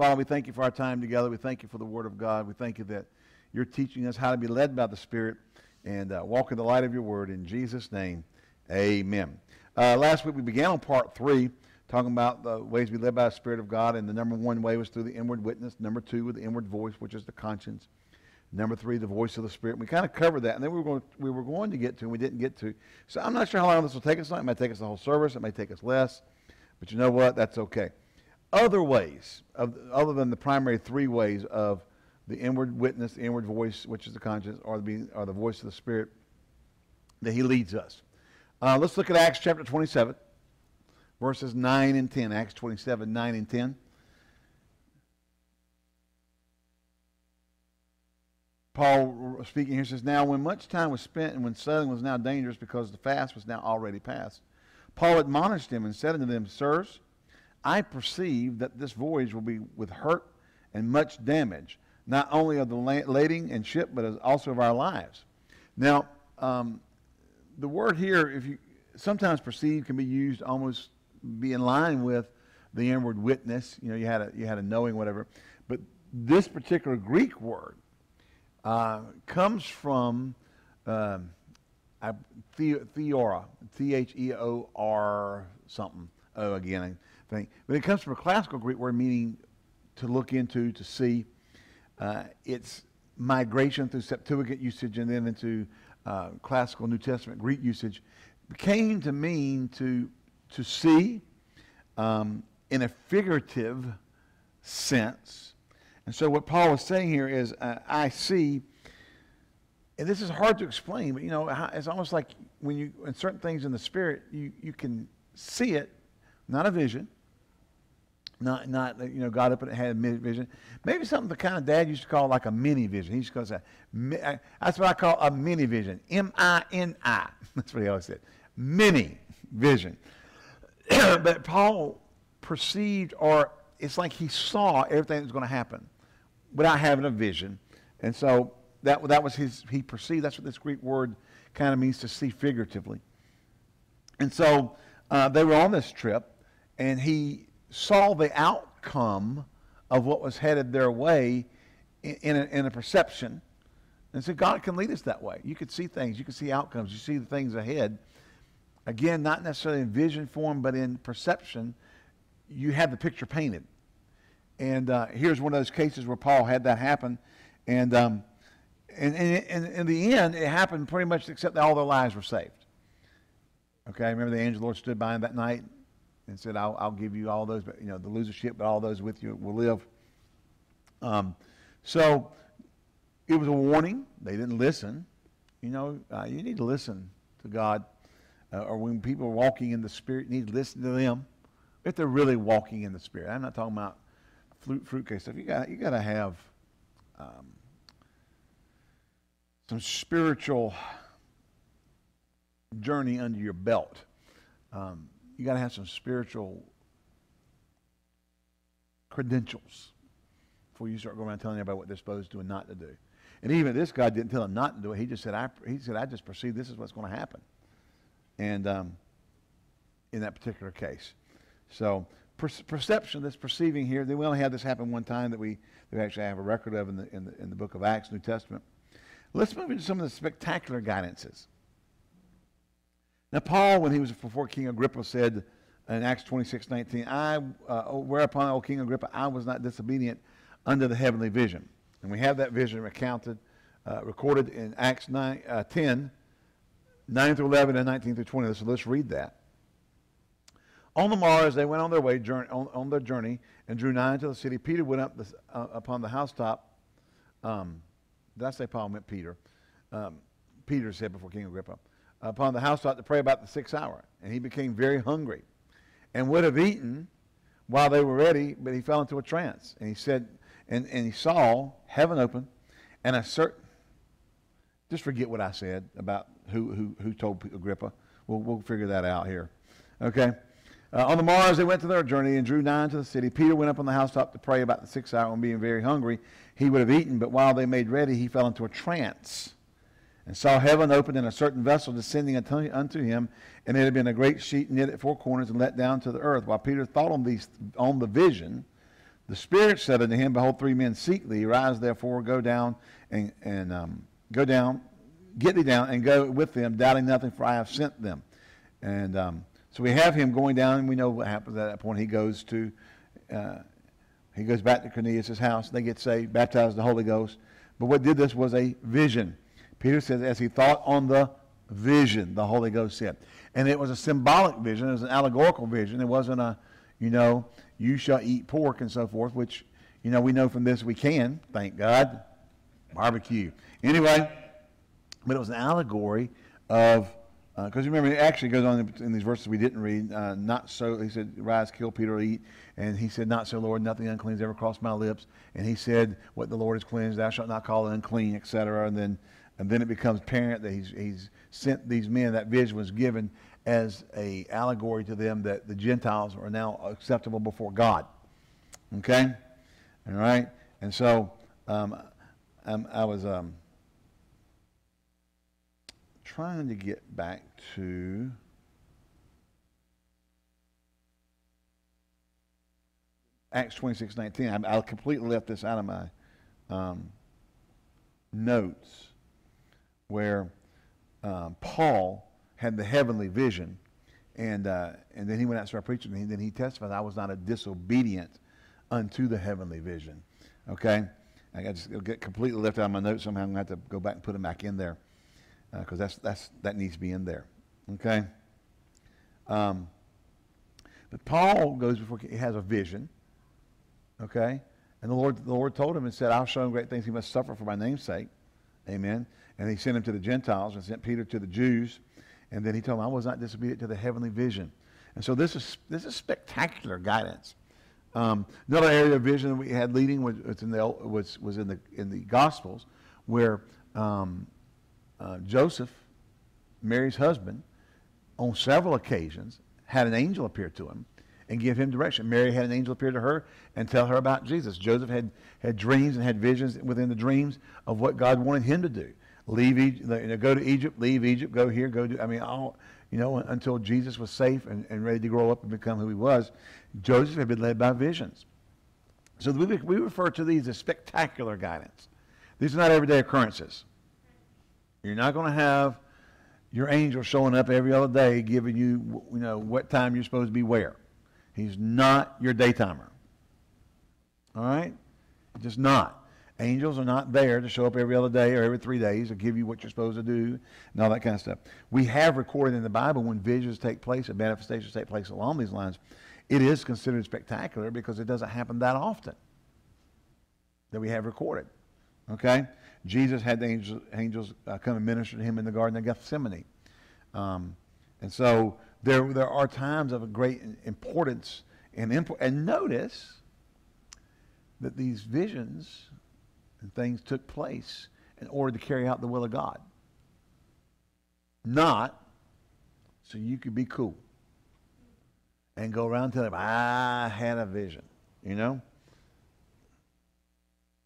Father, we thank you for our time together. We thank you for the Word of God. We thank you that you're teaching us how to be led by the Spirit and uh, walk in the light of your Word. In Jesus' name, amen. Uh, last week we began on part three, talking about the ways we live by the Spirit of God. And the number one way was through the inward witness. Number two, with the inward voice, which is the conscience. Number three, the voice of the Spirit. We kind of covered that, and then we were going we were going to get to, and we didn't get to. So I'm not sure how long this will take us. It might take us the whole service. It may take us less, but you know what? That's okay. Other ways, of, other than the primary three ways of the inward witness, the inward voice, which is the conscience, or the, or the voice of the Spirit, that He leads us. Uh, let's look at Acts chapter 27, verses 9 and 10. Acts 27, 9 and 10. Paul speaking here says, Now when much time was spent and when sailing was now dangerous because the fast was now already past, Paul admonished them and said unto them, Sirs, I perceive that this voyage will be with hurt and much damage, not only of the lading and ship, but also of our lives. Now, um, the word here, if you sometimes perceive, can be used almost be in line with the inward witness. You know, you had a you had a knowing, whatever. But this particular Greek word uh, comes from um, theora, T H E O R something. Oh, again, I think. But it comes from a classical Greek word meaning to look into, to see. Uh, it's migration through Septuagint usage and then into uh, classical New Testament Greek usage came to mean to, to see um, in a figurative sense and so what Paul is saying here is, uh, I see, and this is hard to explain, but you know, it's almost like when you, in certain things in the spirit, you, you can see it, not a vision, not, not you know, got up and had a vision. Maybe something the kind of dad used to call like a mini vision. He used to that. Uh, that's what I call a mini vision. M-I-N-I. That's what he always said. Mini vision. but Paul perceived, or it's like he saw everything that was going to happen without having a vision. And so that, that was his, he perceived, that's what this Greek word kind of means to see figuratively. And so uh, they were on this trip, and he saw the outcome of what was headed their way in, in, a, in a perception. And so God can lead us that way. You could see things, you could see outcomes, you see the things ahead. Again, not necessarily in vision form, but in perception, you have the picture painted. And uh, here's one of those cases where Paul had that happen. And, um, and, and, and, in the end, it happened pretty much except that all their lives were saved. Okay, remember the angel the Lord stood by him that night and said, I'll, I'll give you all those, you know, the losership, but all those with you will live. Um, so it was a warning. They didn't listen. You know, uh, you need to listen to God. Uh, or when people are walking in the Spirit, you need to listen to them if they're really walking in the Spirit. I'm not talking about fruit, fruitcake stuff. You got you got to have um, some spiritual journey under your belt. Um, you got to have some spiritual credentials before you start going around telling everybody what they're supposed to do and not to do. And even this guy didn't tell him not to do it. He just said, I, he said, I just perceive this is what's going to happen. And um, in that particular case. So per- perception, this perceiving here, we only had this happen one time that we, that we actually have a record of in the, in, the, in the book of Acts, New Testament. Let's move into some of the spectacular guidances. Now, Paul, when he was before King Agrippa, said in Acts 26, 19, I, uh, whereupon, O King Agrippa, I was not disobedient under the heavenly vision. And we have that vision recounted, uh, recorded in Acts 9, uh, 10, 9 through 11 and 19 through 20. So let's read that. On the morrow, as they went on their way, journey, on, on, their journey, and drew nigh to the city, Peter went up the, uh, upon the housetop. Um, did I say Paul meant Peter? Um, Peter said before King Agrippa, upon the housetop to pray about the sixth hour. And he became very hungry and would have eaten while they were ready, but he fell into a trance. And he said, and, and he saw heaven open and a certain, just forget what I said about who, who, who told Agrippa. We'll, we'll figure that out here. Okay? Uh, on the morrow, as they went to their journey and drew nigh to the city, Peter went up on the housetop to pray about the sixth hour, and being very hungry, he would have eaten, but while they made ready, he fell into a trance, and saw heaven opened and a certain vessel descending unto him, and it had been a great sheet knit at four corners and let down to the earth. While Peter thought on these on the vision, The Spirit said unto him, Behold, three men seek thee. Rise therefore, go down and, and um, go down, get thee down, and go with them, doubting nothing, for I have sent them. And um, so we have him going down, and we know what happens at that point. He goes to, uh, he goes back to Cornelius' house. They get saved, baptized the Holy Ghost. But what did this was a vision. Peter says, as he thought on the vision, the Holy Ghost said. And it was a symbolic vision. It was an allegorical vision. It wasn't a, you know, you shall eat pork and so forth, which, you know, we know from this we can, thank God. Barbecue. Anyway, but it was an allegory of, because uh, remember, it actually goes on in, these verses we didn't read. Uh, not so, he said, rise, kill, Peter, eat. And he said, not so, Lord, nothing unclean has ever crossed my lips. And he said, what the Lord has cleansed, thou shalt not call it unclean, etc. And then, and then it becomes apparent that he's, he's sent these men, that vision was given as a allegory to them that the Gentiles are now acceptable before God. Okay? All right? And so um, um, I was um, trying to get back to. Acts 26, 19. I, I completely left this out of my um, notes where um, Paul had the heavenly vision, and uh, and then he went out and started preaching, and then he testified, "I was not a disobedient unto the heavenly vision." Okay, I got to get completely left out of my notes. Somehow I'm to have to go back and put them back in there because uh, that's that's that needs to be in there. Okay. Um, but Paul goes before he has a vision. Okay, and the Lord the Lord told him and said, "I'll show him great things he must suffer for my name's sake." Amen. And he sent him to the Gentiles and sent Peter to the Jews. And then he told him, I was not disobedient to the heavenly vision. And so this is, this is spectacular guidance. Um, another area of vision we had leading was, was, in, the, was, was in, the, in the Gospels where um, uh, Joseph, Mary's husband, on several occasions had an angel appear to him and give him direction. Mary had an angel appear to her and tell her about Jesus. Joseph had, had dreams and had visions within the dreams of what God wanted him to do leave Egypt, go to Egypt, leave Egypt, go here, go do, I mean, all, you know, until Jesus was safe and, and ready to grow up and become who he was, Joseph had been led by visions. So we, we refer to these as spectacular guidance. These are not everyday occurrences. You're not going to have your angel showing up every other day giving you, you know, what time you're supposed to be where. He's not your daytimer. All right? Just not. Angels are not there to show up every other day or every three days to give you what you're supposed to do and all that kind of stuff. We have recorded in the Bible when visions take place and manifestations take place along these lines. It is considered spectacular because it doesn't happen that often that we have recorded. Okay? Jesus had the angels, angels uh, come and minister to him in the Garden of Gethsemane. Um, and so there, there are times of great importance and, and notice that these visions and things took place in order to carry out the will of God. Not so you could be cool and go around telling them, I had a vision. You know?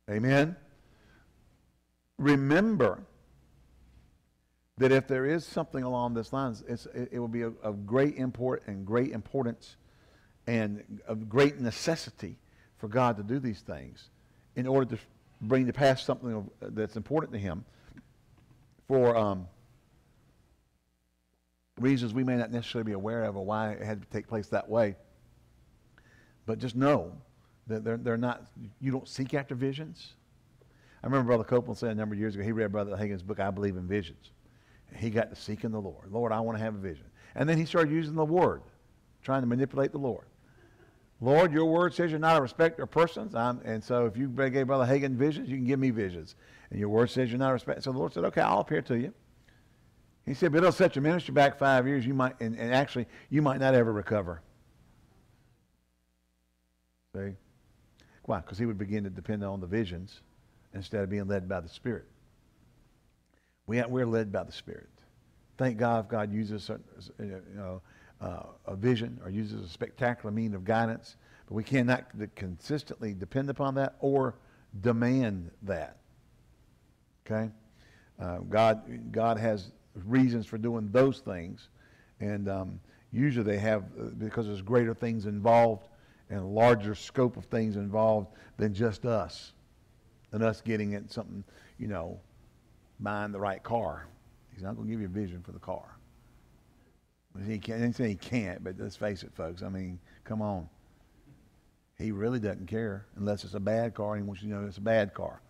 Amen? Remember that if there is something along this lines, it, it will be of, of great import and great importance and of great necessity for God to do these things in order to bring to pass something that's important to him for um, reasons we may not necessarily be aware of or why it had to take place that way. But just know that they're, they're not, you don't seek after visions. I remember Brother Copeland saying a number of years ago, he read Brother Hagin's book, I Believe in Visions. He got to seeking the Lord. Lord, I want to have a vision. And then he started using the word, trying to manipulate the Lord. Lord, your word says you're not a respecter of persons. I'm, and so if you gave Brother Hagin visions, you can give me visions. And your word says you're not a respecter. So the Lord said, okay, I'll appear to you. He said, but it'll set your ministry back five years. You might, and, and actually, you might not ever recover. See? Why? Because he would begin to depend on the visions instead of being led by the Spirit. We, we're led by the Spirit. Thank God if God uses, you know, uh, a vision or uses a spectacular mean of guidance, but we cannot consistently depend upon that or demand that. Okay? Uh, God, God has reasons for doing those things, and um, usually they have, uh, because there's greater things involved, and larger scope of things involved than just us, than us getting it something, you know, buying the right car. He's not going to give you a vision for the car. He can't, didn't say he can't, but let's face it, folks. I mean, come on. He really doesn't care unless it's a bad car. and He wants you to know it's a bad car.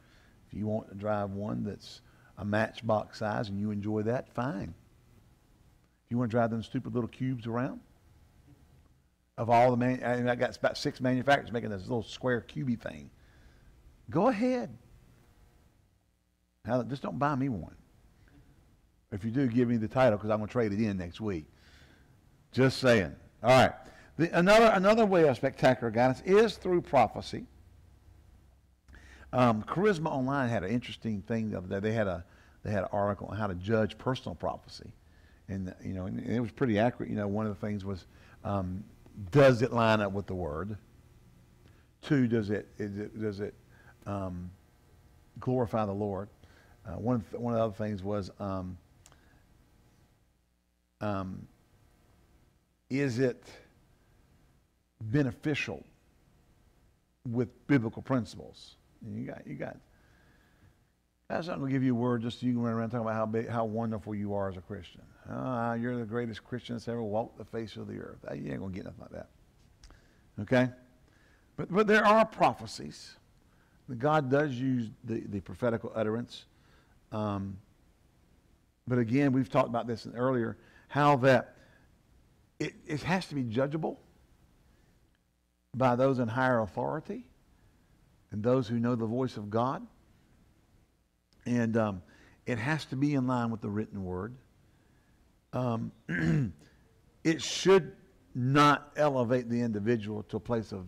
If you want to drive one that's a matchbox size and you enjoy that, fine. If you want to drive them stupid little cubes around, of all the man, I got about six manufacturers making this little square cubey thing. Go ahead. Now, just don't buy me one. If you do, give me the title because I'm going to trade it in next week. Just saying. All right. The, another, another way of spectacular guidance is through prophecy. Um, Charisma Online had an interesting thing the other day. They had a they had an article on how to judge personal prophecy, and you know, and it was pretty accurate. You know, one of the things was, um, does it line up with the word? Two, does it, it does it um, glorify the Lord? Uh, one of the, one of the other things was, um, um, is it beneficial with biblical principles? And you got, you got. That's not going to give you a word just so you can run around talking about how big, how wonderful you are as a Christian. Oh, you're the greatest Christian that's ever walked the face of the earth. You ain't going to get nothing like that. Okay? But, but there are prophecies. God does use the, the prophetical utterance. Um, but again, we've talked about this earlier, how that it, it has to be judgeable by those in higher authority and those who know the voice of God. And um, it has to be in line with the written word. Um, it should not elevate the individual to a place of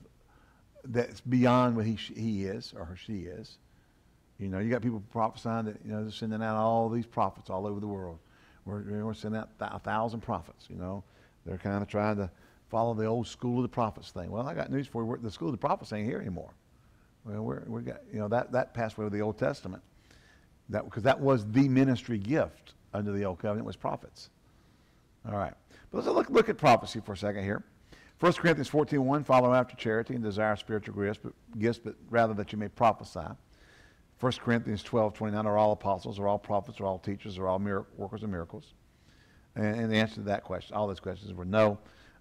that's beyond what he, he is or she is. You know, you got people prophesying that, you know, they're sending out all these prophets all over the world. We're, we're sending out a thousand prophets, you know. They're kind of trying to follow the old school of the prophets thing. Well, I got news for you. The school of the prophets ain't here anymore. Well, we're, we got, you know, that, that passed away with the Old Testament. That, because that was the ministry gift under the Old Covenant was prophets. All right. But let's look, look at prophecy for a second here. 1 Corinthians 14.1, follow after charity and desire spiritual gifts but, gifts, but rather that you may prophesy. 1 Corinthians 12.29, are all apostles, are all prophets, are all teachers, are all workers of miracles? And, and, the answer to that question, all those questions were no.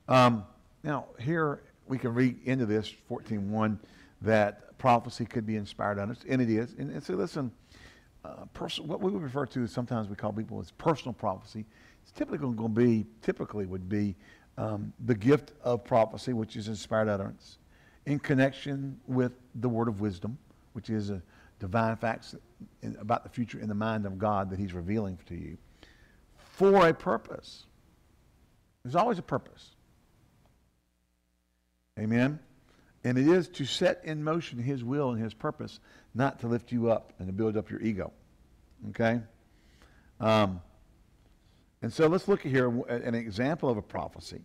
Um, now, here we can read into this 14.1 that prophecy could be inspired on us, and it is. And, and so listen, uh, what we would refer to sometimes we call people as personal prophecy. It's typically going to be, typically would be um, the gift of prophecy, which is inspired utterance, in connection with the word of wisdom, which is a divine facts in, about the future in the mind of God that He's revealing to you, for a purpose. There's always a purpose. Amen. And it is to set in motion His will and His purpose, not to lift you up and to build up your ego. Okay? Um, and so let's look here at an example of a prophecy.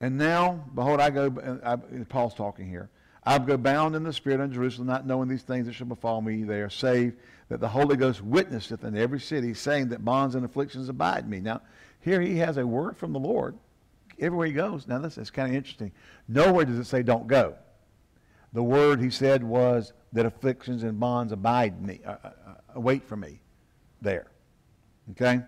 And now, behold, I go, I, Paul's talking here. I go bound in the Spirit in Jerusalem, not knowing these things that shall befall me there, save that the Holy Ghost witnesseth in every city, saying that bonds and afflictions abide me. Now, here he has a word from the Lord everywhere he goes. Now, this is kind of interesting. Nowhere does it say don't go. The word he said was that afflictions and bonds abide me, uh, uh, uh wait for me there. Okay?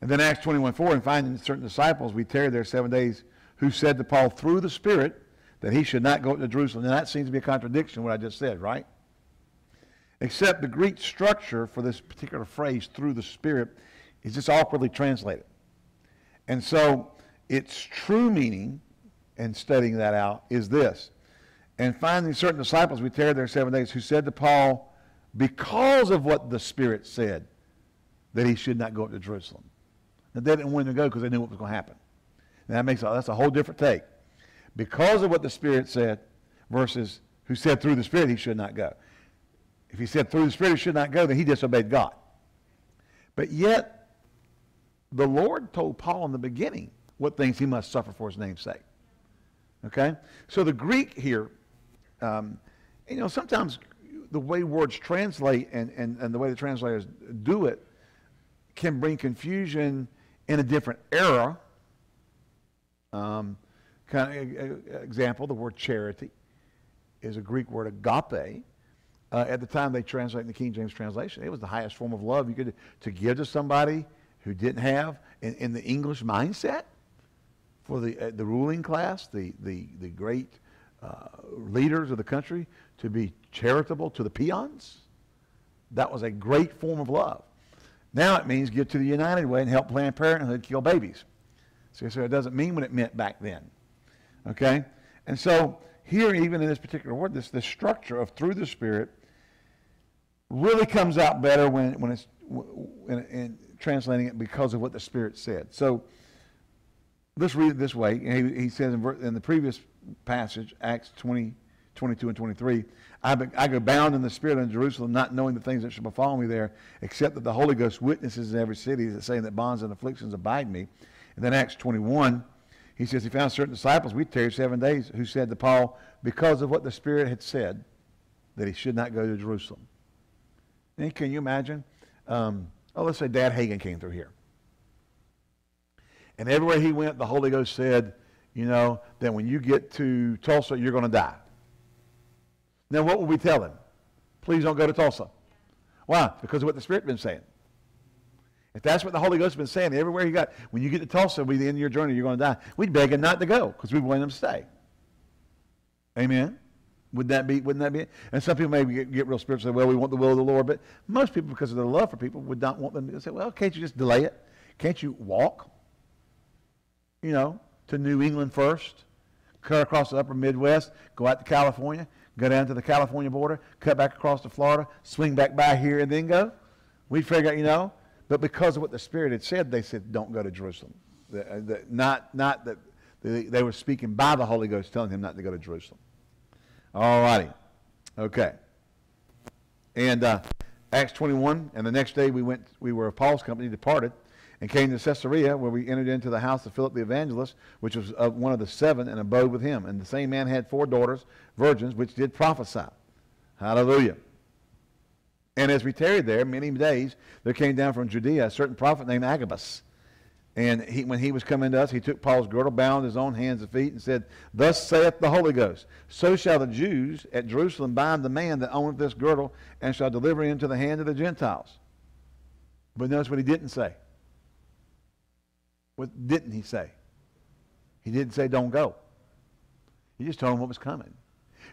And then Acts 21 4, and finding certain disciples, we tarried there seven days, who said to Paul through the Spirit that he should not go to Jerusalem. And that seems to be a contradiction what I just said, right? Except the Greek structure for this particular phrase, through the Spirit, is just awkwardly translated. And so its true meaning, and studying that out, is this. And finding certain disciples, we tarried there seven days, who said to Paul, because of what the Spirit said, that he should not go up to Jerusalem. And they didn't want to go because they knew what was going to happen. And that makes that's a whole different take. Because of what the Spirit said, versus who said through the Spirit he should not go. If he said through the Spirit should not go, then he disobeyed God. But yet, the Lord told Paul in the beginning what things he must suffer for his name's sake. Okay? So the Greek here, um, you know, sometimes the way words translate and, and, and the way the translators do it can bring confusion in a different era. Um, kind of example, the word charity is a Greek word agape. Uh, at the time they translate in the King James translation, it was the highest form of love you could to give to somebody who didn't have in, in the English mindset for the uh, the ruling class, the the the great uh, leaders of the country to be charitable to the peons. That was a great form of love. Now it means give to the United Way and help Planned Parenthood kill babies. So, so it doesn't mean what it meant back then. Okay? And so here, even in this particular word, this, this structure of through the Spirit really comes out better when, when it's in, in translating it because of what the Spirit said. So let's read it this way. He, he says in, in the previous passage, Acts 20, 22 and 23, I, be, I go bound in the Spirit in Jerusalem, not knowing the things that shall befall me there, except that the Holy Ghost witnesses in every city that saying that bonds and afflictions abide me. And then Acts 21, he says he found certain disciples, we tarried seven days, who said to Paul, because of what the Spirit had said, that he should not go to Jerusalem. And can you imagine? Um, oh, let's say Dad Hagin came through here. And everywhere he went, the Holy Ghost said, you know, that when you get to Tulsa, you're going to die. Now, what would we tell him? Please don't go to Tulsa. Why? Because of what the Spirit's been saying. If that's what the Holy Ghost has been saying, everywhere he got, when you get to Tulsa, be the end of your journey, you're going to die. We'd beg him not to go because we want him to stay. Amen. Would that be? Wouldn't that be? It? And some people may get, get real spiritual. Say, well, we want the will of the Lord, but most people, because of their love for people, would not want them to say, well, can't you just delay it? Can't you walk? You know, to New England first, cut across the upper Midwest, go out to California, go down to the California border, cut back across to Florida, swing back by here, and then go. We'd figure you know, but because of what the Spirit had said, they said, don't go to Jerusalem. The, uh, the, not, not that they were speaking by the Holy Ghost, telling him not to go to Jerusalem. All righty. Okay. And uh, Acts 21, and the next day we went, we were of Paul's company, departed, and came to Caesarea, where we entered into the house of Philip the evangelist, which was uh, one of the seven, and abode with him. And the same man had four daughters, virgins, which did prophesy. Hallelujah. And as we tarried there many days, there came down from Judea a certain prophet named Agabus. And he, when he was coming to us, he took Paul's girdle, bound his own hands and feet, and said, Thus saith the Holy Ghost, So shall the Jews at Jerusalem bind the man that owneth this girdle, and shall deliver him to the hand of the Gentiles. But notice what he didn't say. What didn't he say? He didn't say, Don't go. He just told him what was coming.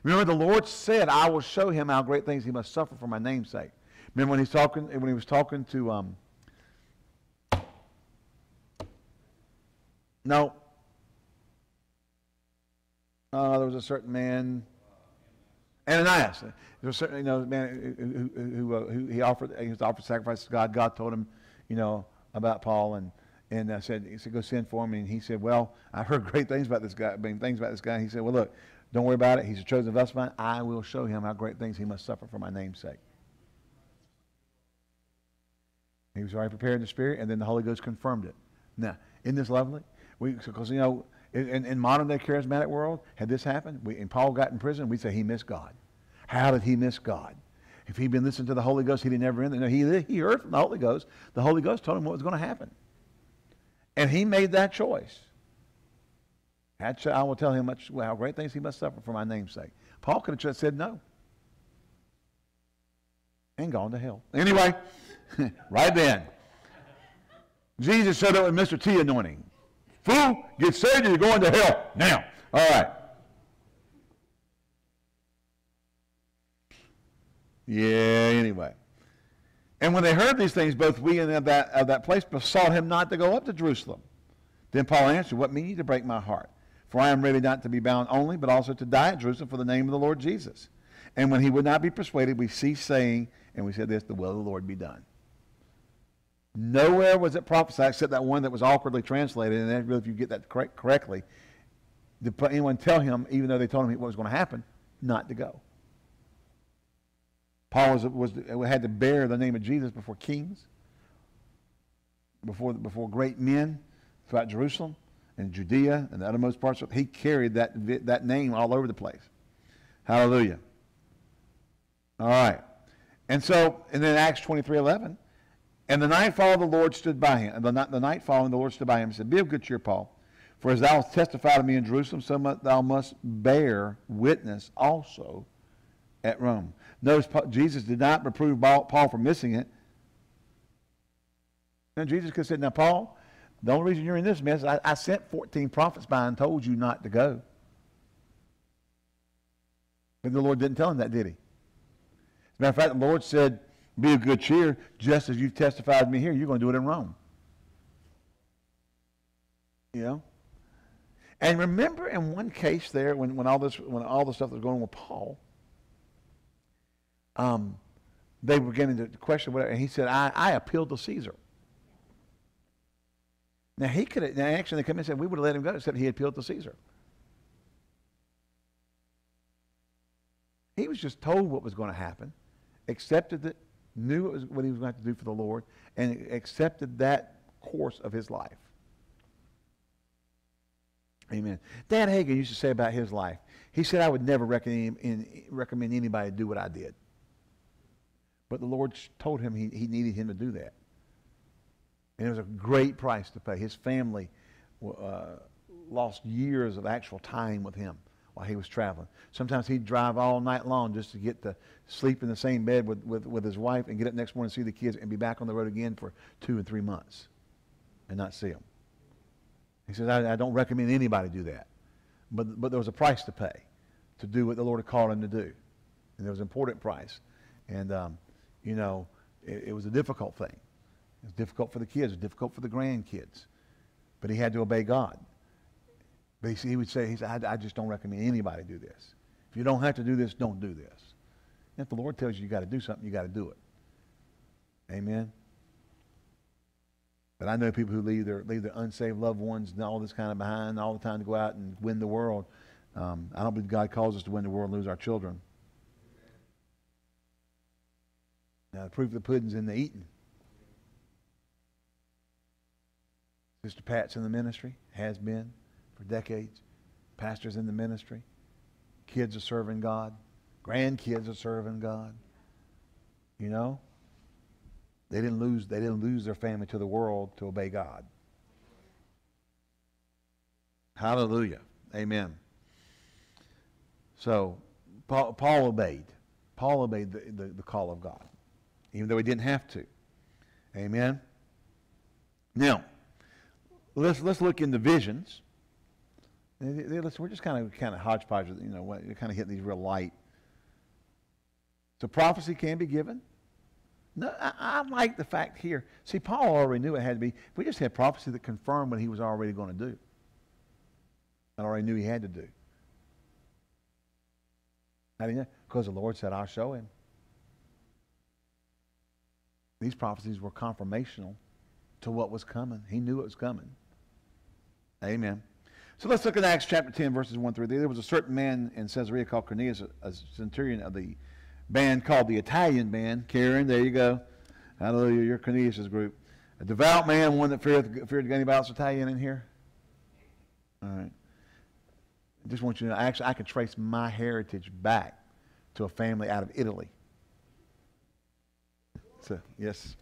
Remember, the Lord said, I will show him how great things he must suffer for my name's sake. Remember when he's talking when he was talking to um No. Uh, there was a certain man, Ananias. There was certainly you know, man who, who, uh, who, he offered he was offered sacrifice to God. God told him, you know, about Paul and and uh, said he said go send for me. And he said, well, I've heard great things about this guy. I mean, things about this guy. And he said, well, look, don't worry about it. He's a chosen vessel. I will show him how great things he must suffer for my name's sake. He was already prepared in the Spirit, and then the Holy Ghost confirmed it. Now, isn't this lovely? Because, you know, in, in modern day charismatic world, had this happened, we, and Paul got in prison, we'd say he missed God. How did he miss God? If he'd been listening to the Holy Ghost, he'd never in there. No, he, he heard from the Holy Ghost. The Holy Ghost told him what was going to happen. And he made that choice. I will tell him much, how great things he must suffer for my name's sake. Paul could have just said no and gone to hell. Anyway, right then, Jesus showed up with Mr. T anointing. Fool, get saved or you're going to hell now. All right. Yeah, anyway. And when they heard these things, both we and that, of that place besought him not to go up to Jerusalem. Then Paul answered, What mean you to break my heart? For I am ready not to be bound only, but also to die at Jerusalem for the name of the Lord Jesus. And when he would not be persuaded, we ceased saying, and we said this, the will of the Lord be done. Nowhere was it prophesied except that one that was awkwardly translated, and then if you get that correct, correctly, did anyone tell him, even though they told him what was going to happen, not to go? Paul was, was, had to bear the name of Jesus before kings, before, before great men throughout Jerusalem and Judea and the uttermost parts of he carried that, that name all over the place. Hallelujah. All right. And so, and then Acts 23, 11, and the night following the Lord stood by him. And the, the night following the Lord stood by him and said, Be of good cheer, Paul, For as thou testified to me in Jerusalem, so thou must bear witness also at Rome. Notice Jesus did not reprove Paul for missing it. And Jesus could have said, Now, Paul, the only reason you're in this mess, I, I sent 14 prophets by and told you not to go. But the Lord didn't tell him that, did he? As a matter of fact, the Lord said, Be of good cheer, just as you've testified to me here, you're going to do it in Rome. You know? And remember in one case there, when, when all this when all the stuff was going on with Paul, um, they were getting to question whatever, and he said, I, I appealed to Caesar. Now he could have now actually they come in and said we would have let him go, except he appealed to Caesar. He was just told what was going to happen, accepted it, knew it was what he was going to to do for the Lord, and accepted that course of his life. Amen. Dad Hagin used to say about his life, he said, I would never recommend, recommend anybody to do what I did. But the Lord told him he, he needed him to do that. And it was a great price to pay. His family uh, lost years of actual time with him while he was traveling. Sometimes he'd drive all night long just to get to sleep in the same bed with, with, with his wife and get up next morning and see the kids and be back on the road again for two and three months and not see them. He says, I, I don't recommend anybody do that. But, but there was a price to pay to do what the Lord had called him to do. And there was an important price. And, um, you know, it, it, was a difficult thing. It was difficult for the kids. It was difficult for the grandkids. But he had to obey God. But he, he would say, he said, I, I just don't recommend anybody do this. If you don't have to do this, don't do this. And if the Lord tells you you got to do something, you got to do it. Amen. But I know people who leave their leave their unsaved loved ones and all this kind of behind all the time to go out and win the world. Um, I don't believe God calls us to win the world and lose our children. Now, the proof of the pudding's in the eating. Sister Pat's in the ministry, has been for decades. Pastors in the ministry. Kids are serving God. Grandkids are serving God. You know? They didn't lose, they didn't lose their family to the world to obey God. Hallelujah. Amen. So Paul, Paul obeyed. Paul obeyed the, the, the, call of God, even though he didn't have to. Amen. Now, let's let's look into visions. Listen, we're just kind of kind of hodgepodge, you know, we're kind of hitting these real light. So prophecy can be given. No, I, I, like the fact here. See, Paul already knew it had to be. We just had prophecy that confirmed what he was already going to do. I already knew he had to do. How do you know? Because the Lord said, I'll show him. These prophecies were confirmational to what was coming. He knew it was coming. Amen. So let's look at Acts chapter 10, verses 1 through 3. There was a certain man in Caesarea called Cornelius, a centurion of the band called the Italian Band. Karen, there you go. Hallelujah, your Cornelius' group. A devout man, one that feared, feared anybody else Italian in here? All right. I just want you to know, actually, I can trace my heritage back to a family out of Italy. So, yes.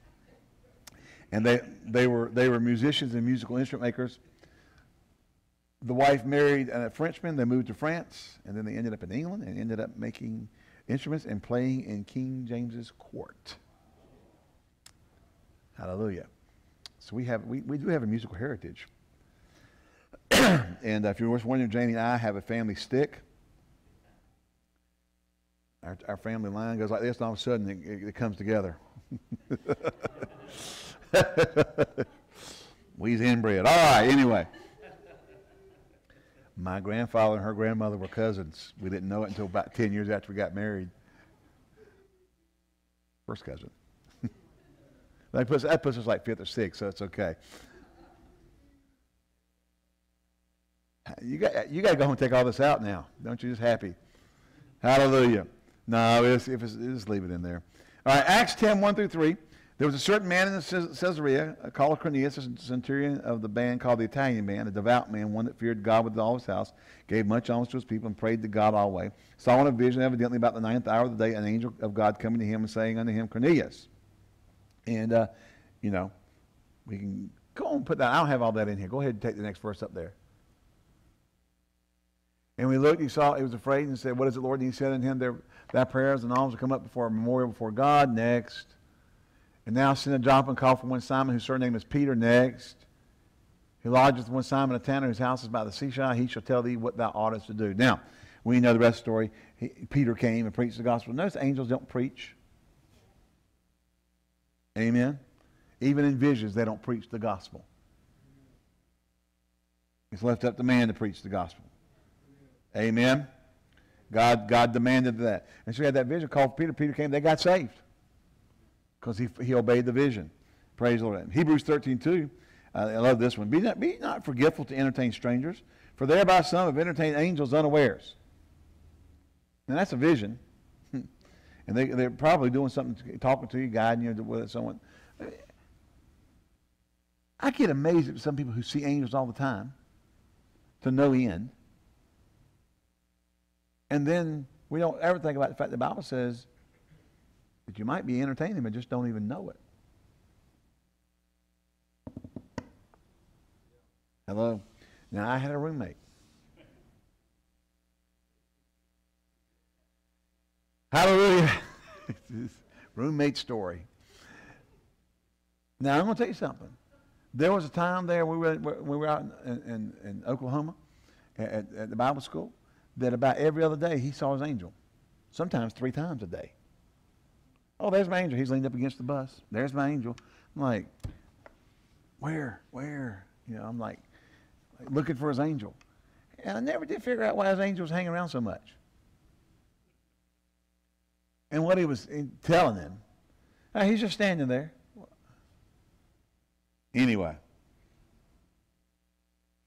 And they, they, were, they were musicians and musical instrument makers. The wife married a Frenchman. They moved to France, and then they ended up in England and ended up making instruments and playing in King James's court. Hallelujah. So we have we, we do have a musical heritage. and if you're wondering, Janie and I have a family stick. Our, our family line goes like this, and all of a sudden it, it, it comes together. We's inbred. All right, anyway. My grandfather and her grandmother were cousins. We didn't know it until about 10 years after we got married. First cousin. that, puts, that puts us like fifth or sixth, so it's okay. You got, you got to go home and take all this out now. Don't you? Just happy. Hallelujah. No, it's, if it's, just leave it in there. All right, Acts 10, 1 through 3. There was a certain man in Caesarea called Cornelius, a centurion of the band called the Italian band, a devout man, one that feared God with all his house, gave much alms to his people, and prayed to God always. Saw in a vision, evidently about the ninth hour of the day, an angel of God coming to him and saying unto him, Cornelius. And, uh, you know, we can go on and put that. I don't have all that in here. Go ahead and take the next verse up there. And we looked, he saw, he was afraid and said, What is it, Lord? And he said unto him, thy prayers and alms will come up before a memorial before God. Next. And now send a Joppa and call for one Simon, whose surname is Peter. Next. He lodgeth one Simon a tanner, whose house is by the seashore. He shall tell thee what thou oughtest to do. Now, we know the rest of the story. He, Peter came and preached the gospel. Notice angels don't preach. Amen. Even in visions, they don't preach the gospel. It's left up to man to preach the gospel. Amen. God, God demanded that. And so he had that vision called Peter. Peter came, they got saved. Because he, he obeyed the vision. Praise the Lord. Hebrews 13, 2. Uh, I love this one. Be not, be not forgetful to entertain strangers, for thereby some have entertained angels unawares. And that's a vision. and they, they're probably doing something, talking to you, guiding you with someone. I get amazed at some people who see angels all the time to no end. And then we don't ever think about the fact the Bible says that you might be entertaining them and just don't even know it. Hello. Now I had a roommate. Hallelujah. roommate story. Now I'm going to tell you something. There was a time there we were we were out in, in, in Oklahoma at, at the Bible school that about every other day he saw his angel, sometimes three times a day. Oh, there's my angel. He's leaned up against the bus. There's my angel. I'm like, where, where? You know, I'm like, looking for his angel. And I never did figure out why his angel was hanging around so much. And what he was telling him, uh, he's just standing there. Anyway,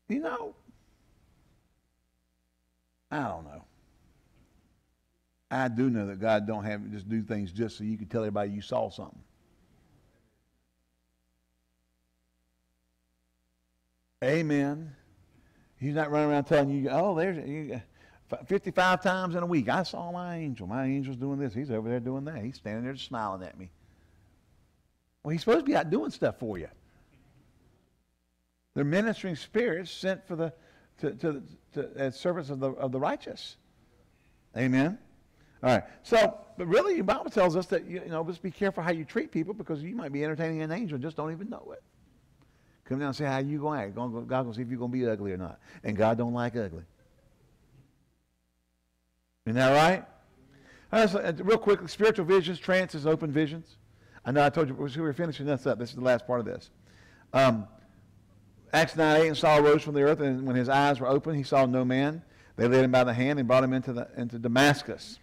you know, I don't know. I do know that God don't have just do things just so you can tell everybody you saw something. Amen. He's not running around telling you, oh, there's you, uh, 55 times in a week. I saw my angel. My angel's doing this. He's over there doing that. He's standing there smiling at me. Well, he's supposed to be out doing stuff for you. They're ministering spirits sent for the to, to, to as service of the of the righteous. Amen. All right. So, but really, the Bible tells us that you, know, just be careful how you treat people because you might be entertaining an angel and just don't even know it. Come down and say how you going to act. Going to see if you're going to be ugly or not. And God don't like ugly. Isn't that right? So, uh, real quickly, spiritual visions, trances, open visions. I know I told you we were finishing this up. This is the last part of this. Um, Acts 9 8, and Saul rose from the earth, and when his eyes were open, he saw no man. They led him by the hand and brought him into, the, into Damascus.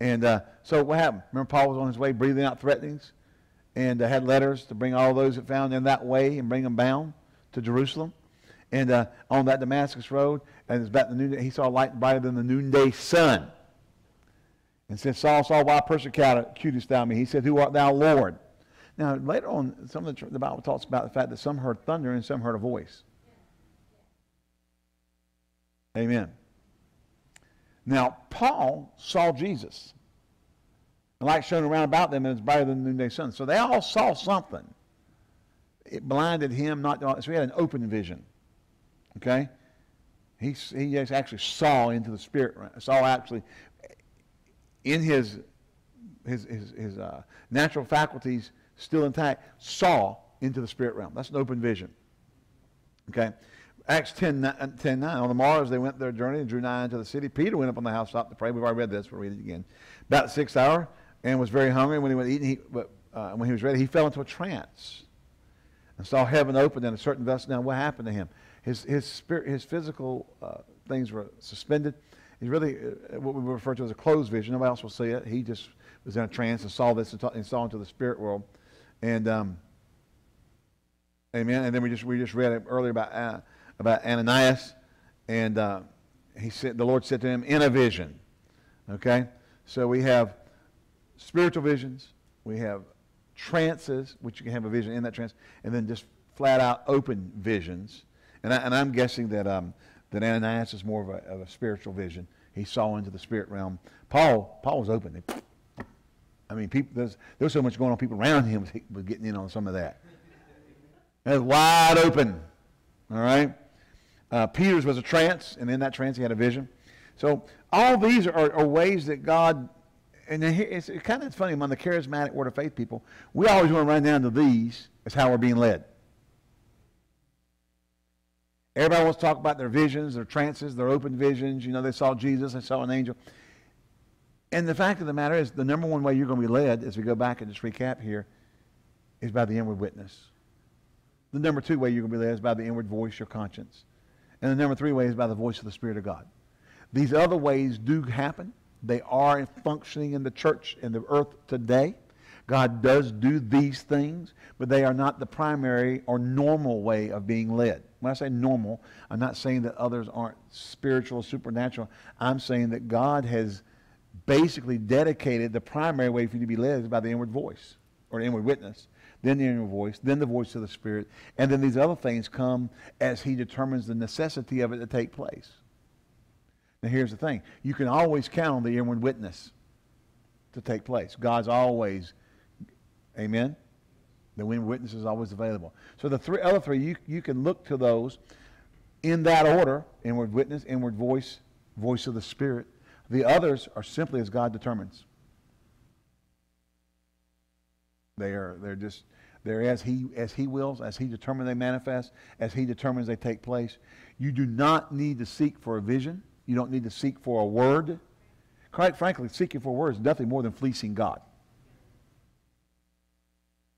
And uh, so what happened? Remember, Paul was on his way breathing out threatenings and uh, had letters to bring all those that found him that way and bring them bound to Jerusalem. And uh, on that Damascus road, and it's about the noonday, he Saul a light brighter than the noonday sun. And said, Saul, saw why persecutest thou me? He said, Who art thou, Lord? Now, later on, some of the, the Bible talks about the fact that some heard thunder and some heard a voice. Amen. Now, Paul saw Jesus. The light shone around about them, and it's brighter than the noonday sun. So they all saw something. It blinded him not. So he had an open vision. Okay, he he actually saw into the spirit. Realm. Saw actually in his his his, his uh, natural faculties still intact. Saw into the spirit realm. That's an open vision. Okay. Acts 10 9, 10, 9. On the morrow, as they went their journey and drew nigh into the city, Peter went up on the house-top to pray. We've already read this. We'll read it again. About the sixth hour, and was very hungry. When he went eating, he, but, uh, when he was ready, he fell into a trance and saw heaven opened and a certain vessel. Now, what happened to him? His, his, spirit, his physical uh, things were suspended. He's really uh, what we refer to as a closed vision. Nobody else will see it. He just was in a trance and saw this and, and saw into the spirit world. And, um, amen. And then we just, we just read earlier about uh, about Ananias, and uh, he said the Lord said to him in a vision. Okay, so we have spiritual visions, we have trances, which you can have a vision in that trance, and then just flat out open visions. And, I, and I'm guessing that um, that Ananias is more of a, of a spiritual vision. He saw into the spirit realm. Paul Paul was open. I mean, people, there's, there was so much going on. People around him was, was getting in on some of that. Was wide open. All right. Uh, Peter's was a trance, and in that trance he had a vision. So all these are, are ways that God, and it's kind of funny among the charismatic Word of Faith people, we always want to run down to these as how we're being led. Everybody wants to talk about their visions, their trances, their open visions. You know, they saw Jesus, they saw an angel. And the fact of the matter is, the number one way you're going to be led, as we go back and just recap here, is by the inward witness. The number two way you're going to be led is by the inward voice, your conscience. And the number three way is by the voice of the Spirit of God. These other ways do happen. They are functioning in the church in the earth today. God does do these things, but they are not the primary or normal way of being led. When I say normal, I'm not saying that others aren't spiritual supernatural. I'm saying that God has basically dedicated the primary way for you to be led is by the inward voice or the inward witness then the inner voice, then the voice of the Spirit, and then these other things come as He determines the necessity of it to take place. Now, here's the thing you can always count on the inward witness to take place. God's always, amen? The inward witness is always available. So the three other three, you, you can look to those in that order inward witness, inward voice, voice of the Spirit. The others are simply as God determines. They are they're just they're as he as he wills, as he determines they manifest, as he determines they take place. You do not need to seek for a vision. You don't need to seek for a word. Quite frankly, seeking for words is nothing more than fleecing God.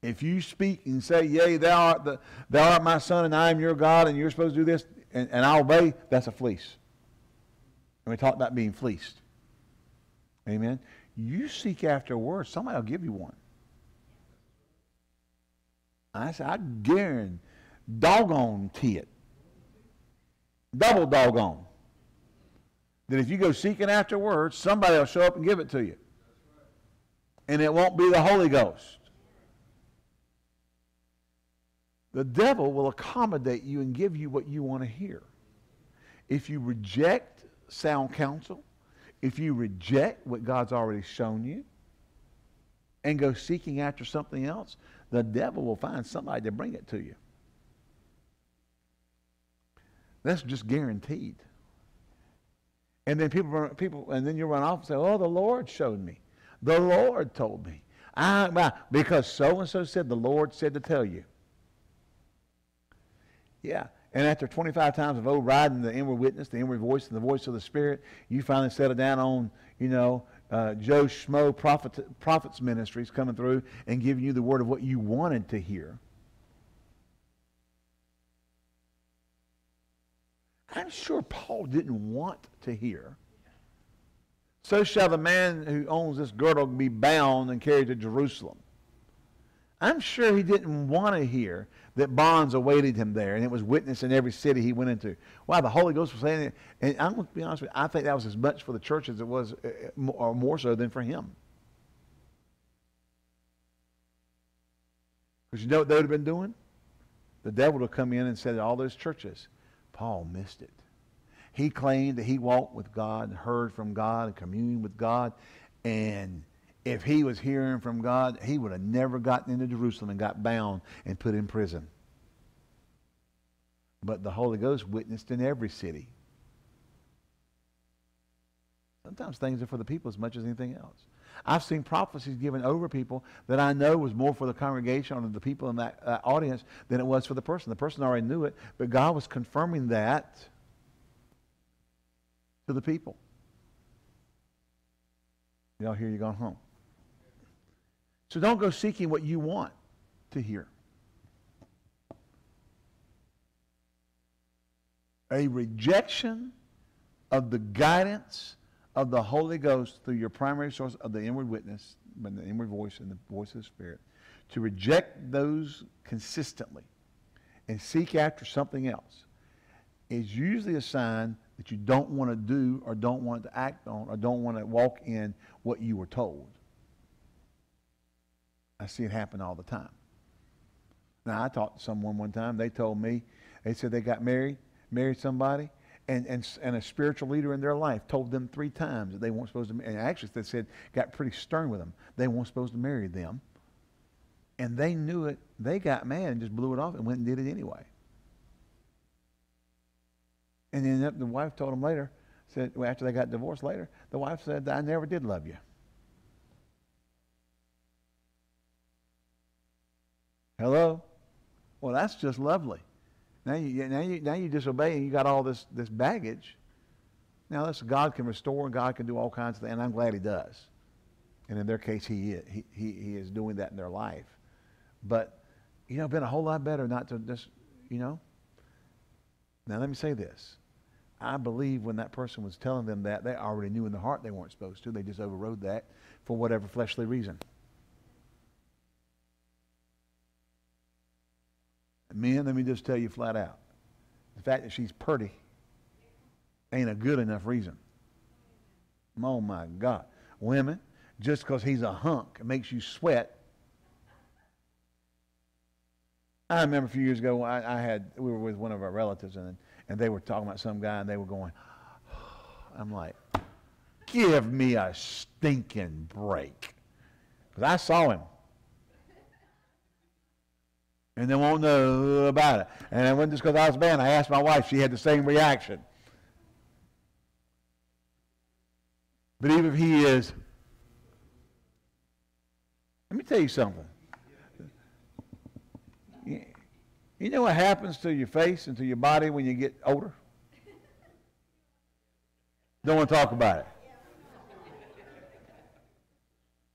If you speak and say, Yea, thou art, the, thou art my son, and I am your God, and you're supposed to do this, and, and I obey, that's a fleece. And we talk about being fleeced. Amen. You seek after a word, somebody will give you one. I said, I guarantee, doggone it, double doggone, that if you go seeking after words, somebody will show up and give it to you. And it won't be the Holy Ghost. The devil will accommodate you and give you what you want to hear. If you reject sound counsel, if you reject what God's already shown you, and go seeking after something else, the devil will find somebody to bring it to you. That's just guaranteed. And then people, people, and then you run off and say, "Oh, the Lord showed me. The Lord told me." I, because so and so said, the Lord said to tell you. Yeah. And after 25 times of overriding the inward witness, the inward voice, and the voice of the Spirit, you finally settle down on, you know, uh, Joe Schmo prophet, Prophets Ministries coming through and giving you the word of what you wanted to hear. I'm sure Paul didn't want to hear. So shall the man who owns this girdle be bound and carried to Jerusalem. I'm sure he didn't want to hear that bonds awaited him there, and it was witnessed in every city he went into. Wow, the Holy Ghost was saying it. And I'm going to be honest with you, I think that was as much for the church as it was, uh, uh, or more so than for him. Because you know what they would have been doing? The devil would have come in and said to all those churches, Paul missed it. He claimed that he walked with God and heard from God and communed with God, and if he was hearing from God, he would have never gotten into Jerusalem and got bound and put in prison. But the Holy Ghost witnessed in every city. Sometimes things are for the people as much as anything else. I've seen prophecies given over people that I know was more for the congregation or the people in that uh, audience than it was for the person. The person already knew it, but God was confirming that to the people. Y'all hear you going home. So don't go seeking what you want to hear. A rejection of the guidance of the Holy Ghost through your primary source of the inward witness, the inward voice and the voice of the Spirit, to reject those consistently and seek after something else is usually a sign that you don't want to do or don't want to act on or don't want to walk in what you were told. I see it happen all the time. Now, I talked to someone one time. They told me, they said they got married, married somebody, and, and, and a spiritual leader in their life told them three times that they weren't supposed to, and actually they said, got pretty stern with them. They weren't supposed to marry them. And they knew it. They got mad and just blew it off and went and did it anyway. And then the wife told him later, said, well, after they got divorced later, the wife said, I never did love you. Hello? Well, that's just lovely. Now you, now you, now you disobey and you got all this, this baggage. Now, listen, God can restore and God can do all kinds of things, and I'm glad He does. And in their case, He is, he, he, he is doing that in their life. But, you know, been a whole lot better not to just, you know. Now, let me say this. I believe when that person was telling them that, they already knew in their heart they weren't supposed to. They just overrode that for whatever fleshly reason. Men, let me just tell you flat out. The fact that she's pretty ain't a good enough reason. Oh my God. Women, just because he's a hunk it makes you sweat. I remember a few years ago, I, I, had, we were with one of our relatives and, and they were talking about some guy and they were going, I'm like, give me a stinking break. Because I saw him and they won't know about it. And it wasn't just because I was banned. I asked my wife, she had the same reaction. But even if he is, let me tell you something. You know what happens to your face and to your body when you get older? Don't want to talk about it.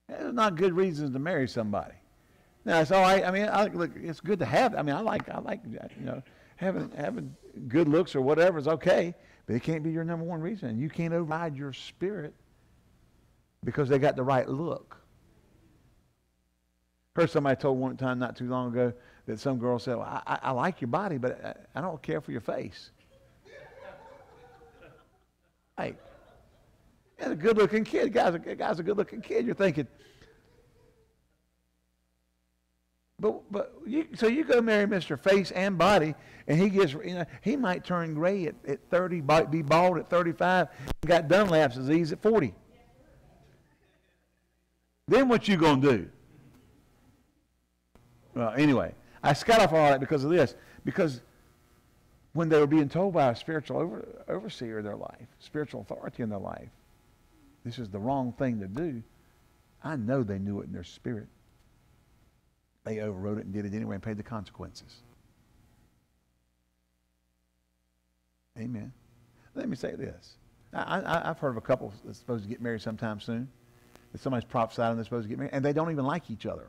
There's not good reasons to marry somebody. Now it's all right. I mean, I, look, it's good to have. I mean, I like, I like, you know, having having good looks or whatever is okay, but it can't be your number one reason. You can't override your spirit because they got the right look. Heard somebody told one time not too long ago that some girl said, well, I, I, like your body, but I, I don't care for your face. hey, he's a good-looking kid. Guy's a, guy's a good-looking kid. You're thinking, But but you, so you go marry Mr. Face and Body, and he gets you know he might turn gray at, at 30, be bald at 35, got Dunlap's disease at 40. Then what you gonna do? Well, anyway, I got off all that because of this. Because when they were being told by a spiritual over, overseer their life, spiritual authority in their life, this is the wrong thing to do. I know they knew it in their spirit. They overrode it and did it anyway and paid the consequences. Amen. Let me say this. I, have heard of a couple that's supposed to get married sometime soon. That somebody's prophesied and they're supposed to get married, and they don't even like each other.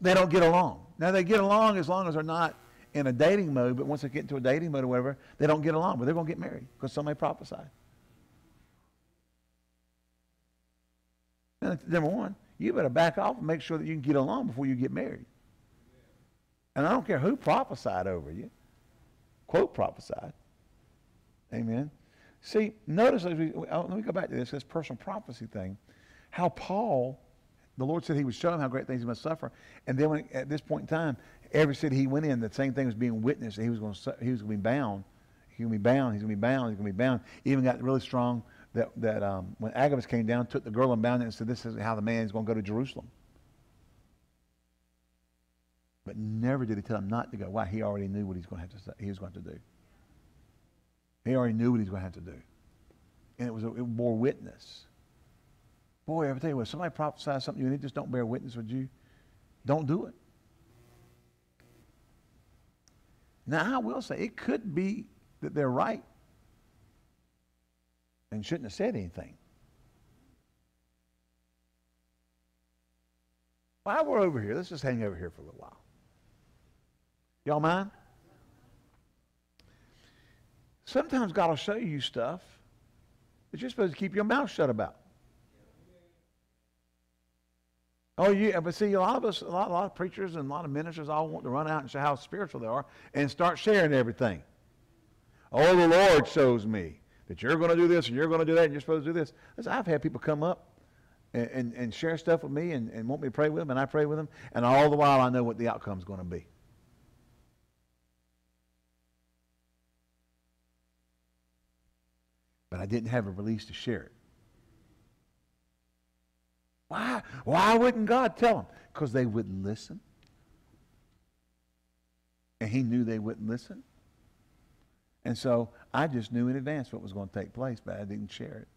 They don't get along. Now they get along as long as they're not in a dating mode, but once they get into a dating mode or whatever, they don't get along. But they're going to get married because somebody prophesied. Now, number one, you better back off and make sure that you can get along before you get married. And I don't care who prophesied over you. Quote prophesied. Amen. See, notice, as we, oh, let me go back to this, this personal prophecy thing. How Paul, the Lord said he would show him how great things he must suffer. And then when, at this point in time, every city he went in, the same thing was being witnessed. He was going to, he was going to be bound. He's going to be bound. He's going to be bound. He's going to be bound. Even got really strong that, that um, when Agabus came down, took the girl and bound it and said, this is how the man is going to go to Jerusalem. But never did he tell him not to go. Why? He already knew what he's going to have to he was going to do. He already knew what he's going to have to do. And it was a, it bore witness. Boy, I tell you what, somebody prophesies something and they just don't bear witness with you, don't do it. Now, I will say, it could be that they're right and shouldn't have said anything. While we're over here, let's just hang over here for a little while. Y'all mind? Sometimes God will show you stuff that you're supposed to keep your mouth shut about. Oh, yeah, but see, a lot of us, a lot, a lot of preachers and a lot of ministers all want to run out and show how spiritual they are and start sharing everything. Oh, the Lord shows me that you're going to do this and you're going to do that and you're supposed to do this. Listen, I've had people come up and, and, and share stuff with me and, and want me to pray with them, and I pray with them, and all the while I know what the outcome is going to be. But I didn't have a release to share it. Why? Why wouldn't God tell them? Because they wouldn't listen. And he knew they wouldn't listen. And so I just knew in advance what was going to take place, but I didn't share it.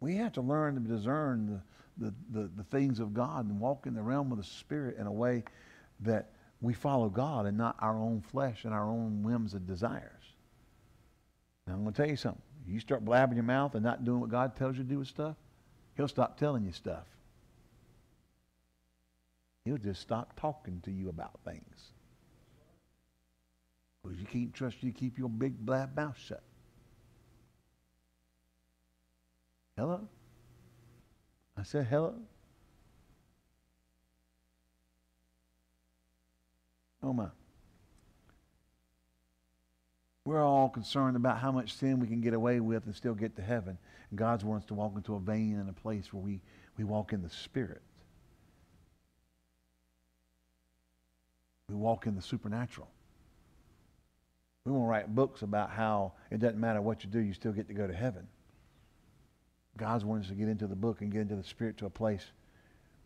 We have to learn to discern the, the, the, the, things of God and walk in the realm of the Spirit in a way that we follow God and not our own flesh and our own whims and desires. Now, I'm going to tell you something. You start blabbing your mouth and not doing what God tells you to do with stuff, He'll stop telling you stuff. He'll just stop talking to you about things. Because you can't trust you to keep your big blab mouth shut. Hello? I said, hello? Oh my. We're all concerned about how much sin we can get away with and still get to heaven. And God wants to walk into a vein and a place where we, we walk in the Spirit. We walk in the supernatural. We won't write books about how it doesn't matter what you do, you still get to go to heaven. God's wanting us to get into the book and get into the Spirit to a place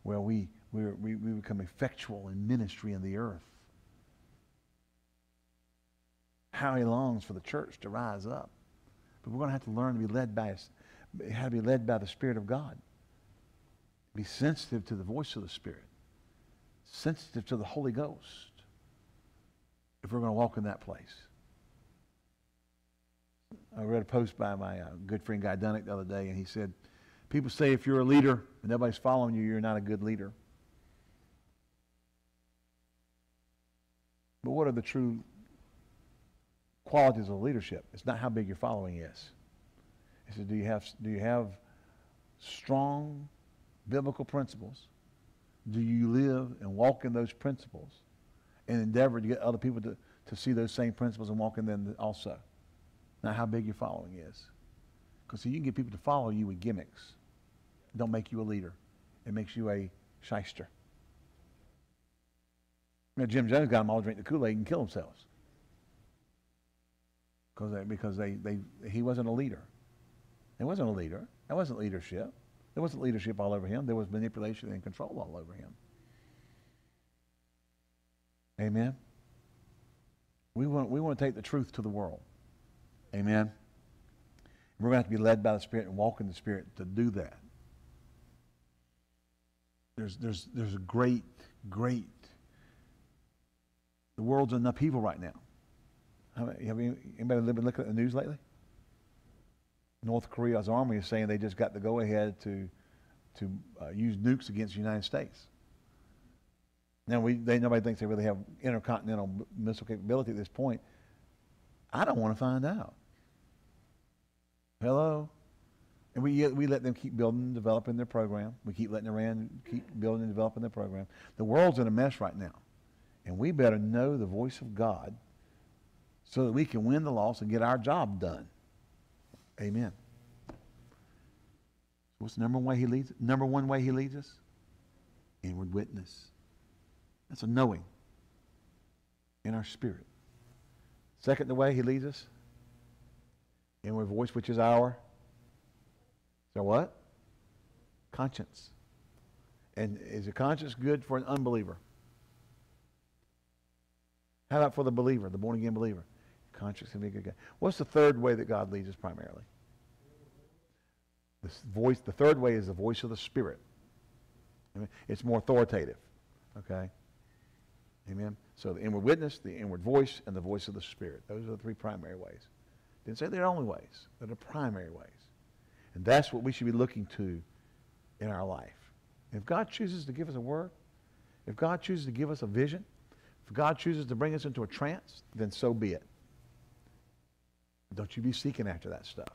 where we, we, we, become effectual in ministry in the earth. How he longs for the church to rise up. But we're going to have to learn to be led by, how to be led by the Spirit of God. Be sensitive to the voice of the Spirit. Sensitive to the Holy Ghost. If we're going to walk in that place. I read a post by my uh, good friend Guy Duininck the other day, and he said, People say if you're a leader and nobody's following you, you're not a good leader. But what are the true qualities of leadership? It's not how big your following is. He said, do you have, do you have strong biblical principles? Do you live and walk in those principles and endeavor to get other people to, to see those same principles and walk in them also? Not how big your following is. Because you can get people to follow you with gimmicks. It don't make you a leader. It makes you a shyster. Know, Jim Jones got them all drink the Kool-Aid and kill themselves. Because they, because they, they, he wasn't a leader. He wasn't a leader. That wasn't leadership. There wasn't leadership all over him. There was manipulation and control all over him. Amen. We want, we want to take the truth to the world. Amen. We're going to have to be led by the Spirit and walk in the Spirit to do that. There's, there's, there's a great, great, the world's in upheaval right now. Have anybody been looking at the news lately? North Korea's army is saying they just got the go-ahead to, to uh, use nukes against the United States. Now, we, they, nobody thinks they really have intercontinental missile capability at this point. I don't want to find out. Hello? And we, we let them keep building and developing their program. We keep letting Iran keep building and developing their program. The world's in a mess right now. And we better know the voice of God so that we can win the loss and get our job done. Amen. What's the number one way he leads? Number one way he leads us? Inward witness. That's a knowing in our spirit. Second, the way he leads us inward voice, which is our, so what? Conscience. And is a conscience good for an unbeliever? How about for the believer, the born again believer? Conscience can be a good guy. What's the third way that God leads us primarily? The voice. The third way is the voice of the Spirit. It's more authoritative. Okay. Amen. So the inward witness, the inward voice, and the voice of the Spirit. Those are the three primary ways. Didn't say they're the only ways. They're the primary ways. And that's what we should be looking to in our life. If God chooses to give us a word, if God chooses to give us a vision, if God chooses to bring us into a trance, then so be it. Don't you be seeking after that stuff.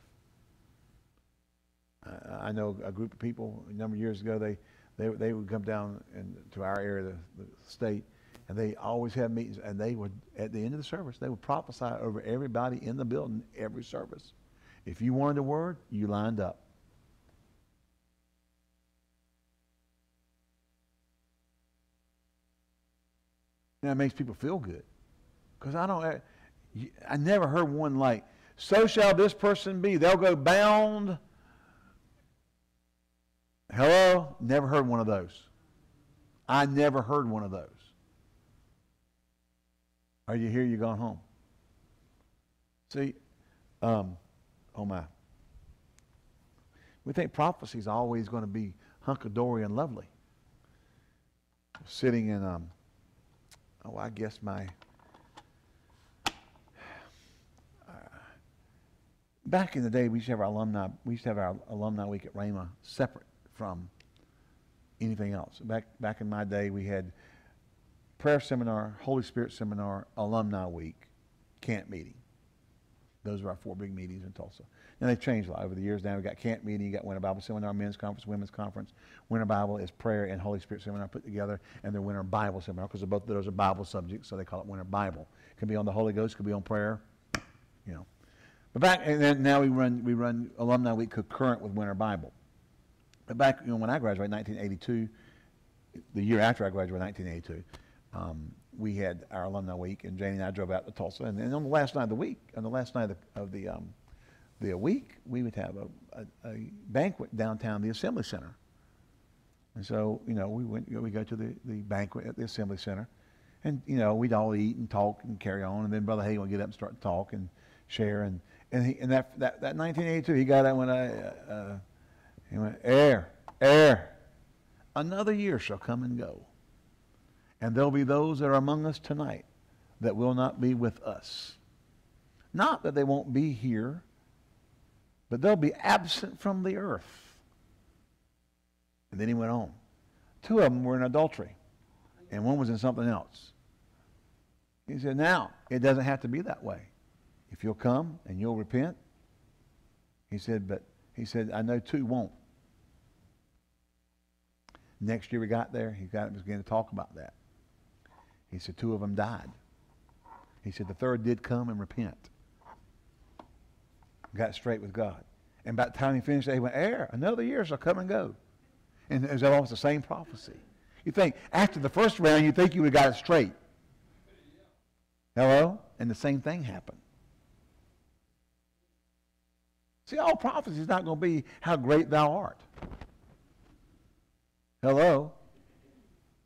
Uh, I know a group of people a number of years ago, they, they, they would come down to our area, the, the state, and they always had meetings, and they would, at the end of the service, they would prophesy over everybody in the building every service. If you wanted a word, you lined up. Now it makes people feel good. Because I don't, I never heard one like, so shall this person be. They'll go bound Hello? Never heard one of those. I never heard one of those. Are you here? You gone home? See, um, oh my. We think prophecy is always going to be hunky-dory and lovely. Sitting in, um, oh, I guess my, back in the day, we used to have our alumni, we used to have our alumni week at Rhema separate from anything else. Back, back in my day, we had prayer seminar, Holy Spirit seminar, alumni week, camp meeting. Those are our four big meetings in Tulsa. And they've changed a lot over the years. Now we've got camp meeting, you got Winter Bible Seminar, Men's Conference, Women's Conference. Winter Bible is prayer and Holy Spirit Seminar put together, and then Winter Bible Seminar, because both of those are Bible subjects, so they call it Winter Bible. It can be on the Holy Ghost, could be on prayer, you know. But back, and then now we run, we run Alumni Week concurrent with Winter Bible. But back, you know, when I graduated in 1982, the year after I graduated in 1982, um, we had our alumni week, and Janie and I drove out to Tulsa. And then on the last night of the week, on the last night of the, of the, um, the week, we would have a, a, a, banquet downtown the Assembly Center. And so, you know, we went, you know, we go to the, the banquet at the Assembly Center, and you know, we'd all eat and talk and carry on. And then Brother Hagin would get up and start to talk and share. And and, he, and that, that that 1982, he got up when I, uh, he went, air, air. Another year shall come and go. And there'll be those that are among us tonight that will not be with us. Not that they won't be here, but they'll be absent from the earth. And then he went on. Two of them were in adultery, and one was in something else. He said, Now, it doesn't have to be that way. If you'll come and you'll repent, he said, but he said, I know two won't. Next year we got there, he got began to talk about that. He said two of them died. He said the third did come and repent. Got straight with God. And by the time he finished, he went, Air, another year shall come and go. And it was almost the same prophecy. You think, after the first round, you think you would have got it straight. Hello? And the same thing happened. See, all prophecy is not going to be how great thou art. Hello?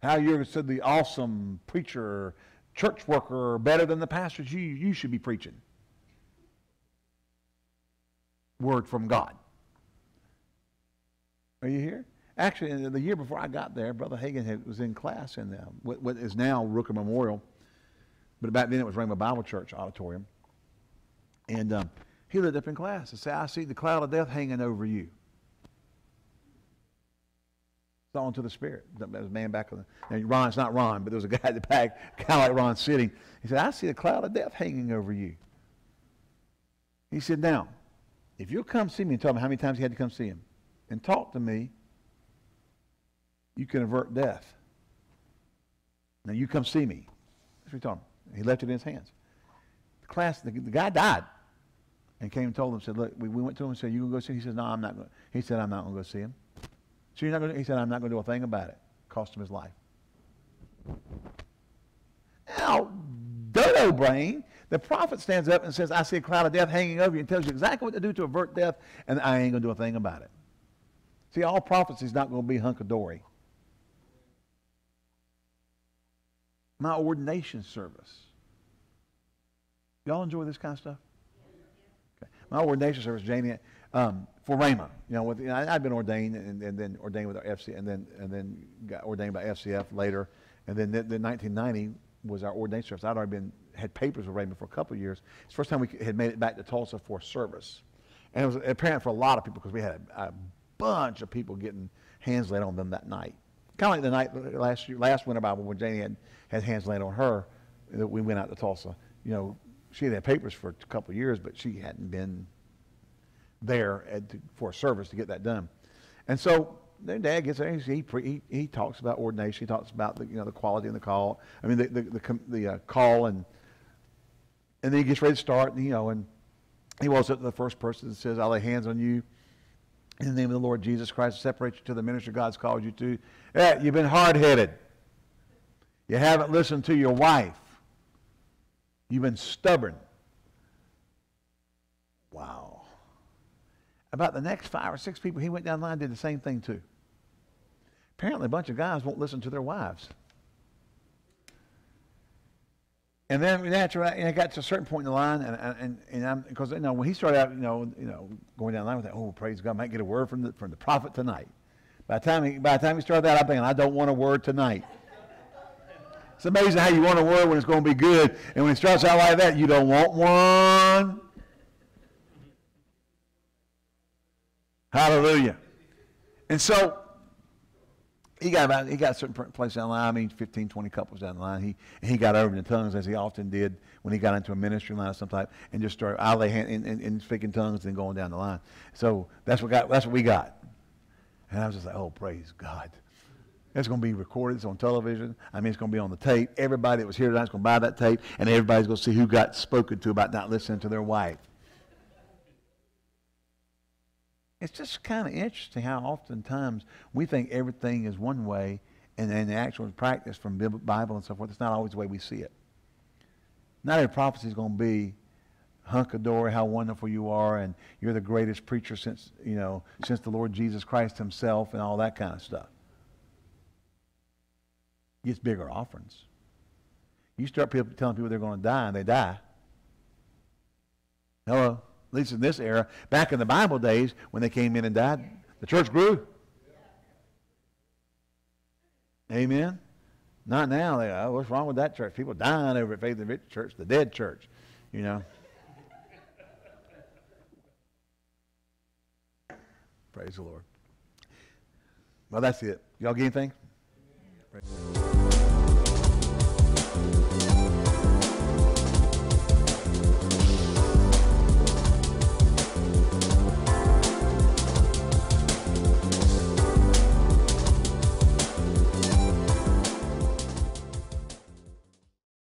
How you're said the awesome preacher, church worker, better than the pastors you, you should be preaching. Word from God. Are you here? Actually, the year before I got there, Brother Hagin had, was in class in uh, what, what is now Rooker Memorial, but back then it was Rhema Bible Church Auditorium. And um, he looked up in class and said, I see the cloud of death hanging over you saw into the spirit. There was a man back on the, and Ron's not Ron, but there was a guy at the back, kind of like Ron sitting. He said, I see a cloud of death hanging over you. He said, now, if you'll come see me and tell me how many times he had to come see him and talk to me, you can avert death. Now you come see me. That's what he told him. He left it in his hands. The class, the, the guy died and came and told him, said, look, we, we went to him and said, you to go see him? He said, no, I'm not going He said, I'm not going to go see him. So you're not going he said, I'm not going to do a thing about it. Cost him his life. Now, dodo brain, the prophet stands up and says, I see a cloud of death hanging over you and tells you exactly what to do to avert death, and I ain't going to do a thing about it. See, all prophecy is not going to be hunky-dory. My ordination service. Y'all enjoy this kind of stuff? Okay. My ordination service, Janie, um, for Rhema. You know, with, you know, I, had been ordained and, and, then ordained with our FC, and then and then got ordained by FCF later, and then the, the 1990 was our ordination service. I'd already been had papers with Rhema for a couple of years. It's the first time we had made it back to Tulsa for service, and it was apparent for a lot of people because we had a, a, bunch of people getting hands laid on them that night. Kind of like the night last year, last winter Bible when Janie had had hands laid on her, that we went out to Tulsa. You know, she had had papers for a couple of years, but she hadn't been there at, for service to get that done. And so then Dad gets there. He, he, he talks about ordination. He talks about the you know the quality and the call. I mean the the the, the uh, call and and then he gets ready to start. And, you know and he walks up to the first person and says, "I'll lay hands on you." In the name of the Lord Jesus Christ, separate you to the ministry God's called you to. Yeah, you've been hard-headed. You haven't listened to your wife. You've been stubborn. Wow. About the next five or six people, he went down the line did the same thing too. Apparently, a bunch of guys won't listen to their wives. And then after and I got to a certain point in the line, and and and I'm because you know when he started out, you know, you know, going down the line with that, oh praise God, I might get a word from the from the prophet tonight. By the time he, by the time he started that, I'm thinking, I don't want a word tonight. It's amazing how you want a word when it's going to be good, and when it starts out like that, you don't want one. Hallelujah. And so he got about he got certain place down the line. I mean, 15, 20 couples down the line. He he got over in tongues as he often did when he got into a ministry line of some type, and just started I lay hand in speaking tongues and going down the line. So that's what got that's what we got. And I was just like, oh, praise God. It's going to be recorded. It's on television. I mean, it's going to be on the tape. Everybody that was here tonight is going to buy that tape, and everybody's going to see who got spoken to about not listening to their wife. It's just kind of interesting how oftentimes we think everything is one way, and in the actual practice from Bible and so forth, it's not always the way we see it. Not every prophecy is going to be hunk of door, how wonderful you are, and you're the greatest preacher since, you know, since the Lord Jesus Christ himself and all that kind of stuff. Gets bigger offerings. You start people, telling people they're going to die, and they die. Hello? At least in this era, back in the Bible days when they came in and died, the church grew. Amen. Not now. They, oh, what's wrong with that church? People dying over at Faith and Victory Church, the dead church. You know. Praise the Lord. Well, that's it. Y'all get anything?